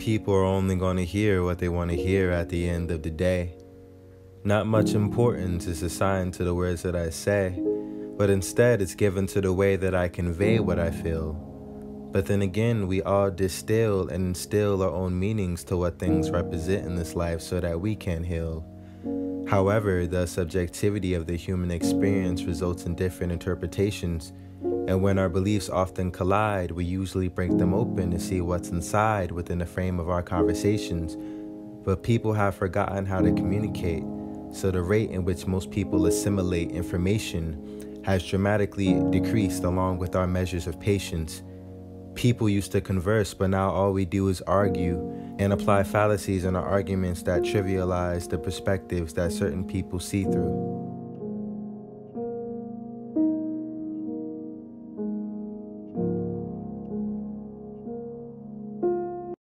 people are only going to hear what they want to hear at the end of the day. Not much importance is assigned to the words that I say, but instead it's given to the way that I convey what I feel. But then again, we all distill and instill our own meanings to what things represent in this life so that we can heal. However, the subjectivity of the human experience results in different interpretations, and when our beliefs often collide, we usually break them open to see what's inside within the frame of our conversations. But people have forgotten how to communicate, so the rate in which most people assimilate information has dramatically decreased along with our measures of patience. People used to converse, but now all we do is argue and apply fallacies in our arguments that trivialize the perspectives that certain people see through.